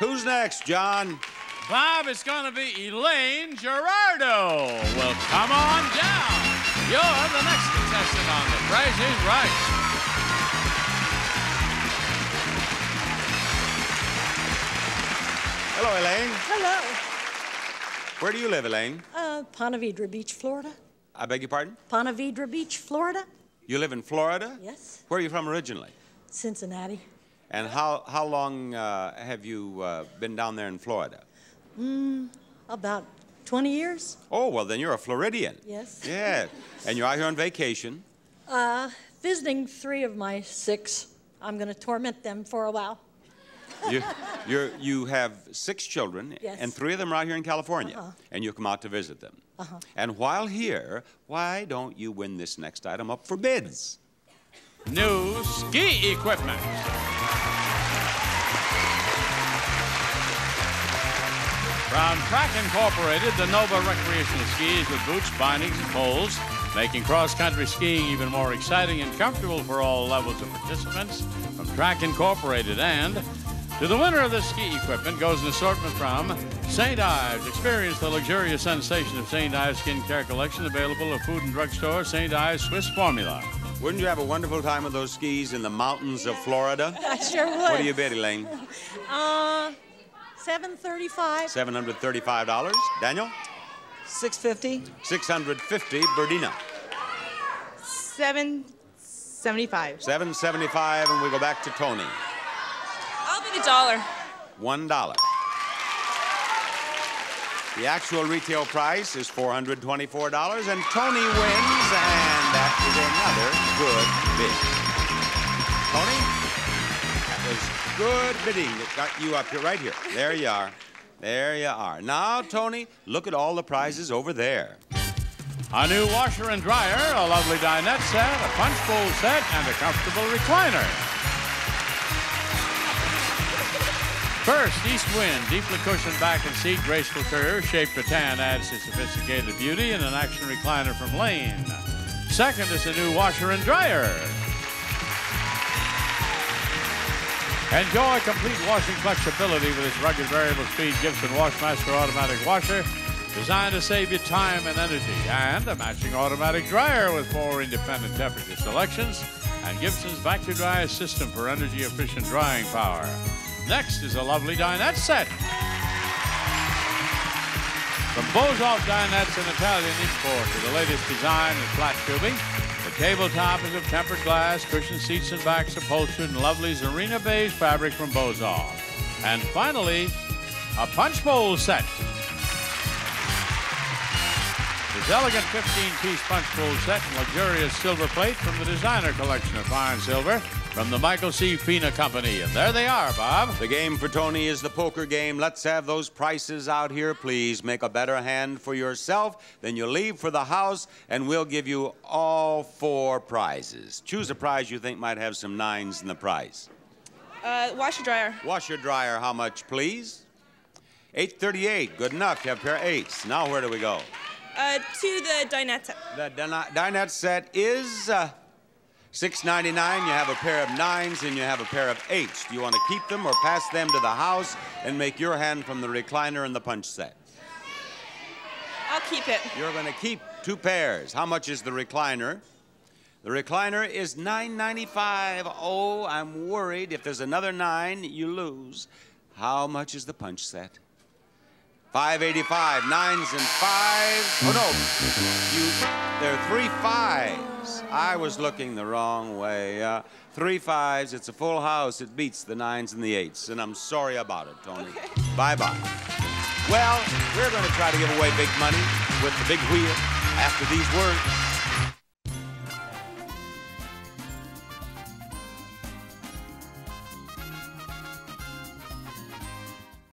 Who's next, John? Bob, it's going to be Elaine Gerardo. Well, come on down. You're the next contestant on The Price is Right. Hello, Elaine. Hello. Where do you live, Elaine? Uh, Ponte Vedra Beach, Florida. I beg your pardon? Ponte Vedra Beach, Florida. You live in Florida? Yes. Where are you from originally? Cincinnati. And how, how long uh, have you uh, been down there in Florida? Mm, about 20 years. Oh, well, then you're a Floridian. Yes. Yeah. And you're out here on vacation. Uh, visiting three of my six. I'm going to torment them for a while. You, you're, you have six children, Yes. and three of them are out here in California, Uh-huh. and you come out to visit them. Uh-huh. And while here, why don't you win this next item up for bids? New ski equipment. From Trak Incorporated, the Nova recreational skis with boots, bindings, and poles, making cross-country skiing even more exciting and comfortable for all levels of participants. From Trak Incorporated, and to the winner of this ski equipment goes an assortment from St. Ives. Experience the luxurious sensation of St. Ives skincare collection available at food and drug store. St. Ives Swiss Formula. Wouldn't you have a wonderful time with those skis in the mountains of Florida? I sure would. What do you bet, Elaine? Uh, 735. $735. Daniel? 650. 650 Berdina. 775. 775 and we go back to Toni. I'll be the dollar. One dollar. The actual retail price is $424, and Toni wins, and that is another good bid. Toni, that good bidding that got you up here, right here. There you are. There you are. Now, Toni, look at all the prizes over there. A new washer and dryer, a lovely dinette set, a punch bowl set, and a comfortable recliner. First, East Wind, deeply cushioned back and seat, graceful curve, shaped tan adds to sophisticated beauty, and an action recliner from Lane. Second is a new washer and dryer. Enjoy complete washing flexibility with its rugged variable speed Gibson Washmaster automatic washer, designed to save you time and energy, and a matching automatic dryer with four independent temperature selections, and Gibson's vacuum dryer system for energy efficient drying power. Next is a lovely dinette set. From Bozoff Dinettes in Italian import to the latest design in flat tubing, tabletop is of tempered glass, cushioned seats and backs upholstered in lovely Zarina beige fabric from Bozoff. And finally, a punch bowl set. This elegant 15-piece punch bowl set and luxurious silver plate from the designer collection of fine silver from the Michael C. Fina Company. And there they are, Bob. The game for Toni is the poker game. Let's have those prices out here, please. Make a better hand for yourself. Then you leave for the house, and we'll give you all four prizes. Choose a prize you think might have some nines in the prize. Uh, washer dryer. Washer dryer, how much, please? 838. Good enough. You have a pair of eights. Now where do we go? Uh, to the dinette set. The dinette set is uh, $6.99. You have a pair of nines and you have a pair of eights. Do you want to keep them or pass them to the house and make your hand from the recliner and the punch set? I'll keep it. You're going to keep two pairs. How much is the recliner? The recliner is $9.95. Oh, I'm worried. If there's another nine, you lose. How much is the punch set? 585, nines and fives. Oh no, you, there are three fives. I was looking the wrong way. Uh, three fives, it's a full house. It beats the nines and the eights, and I'm sorry about it, Toni. Bye-bye. Well, we're going to try to give away big money with the big wheel after these words.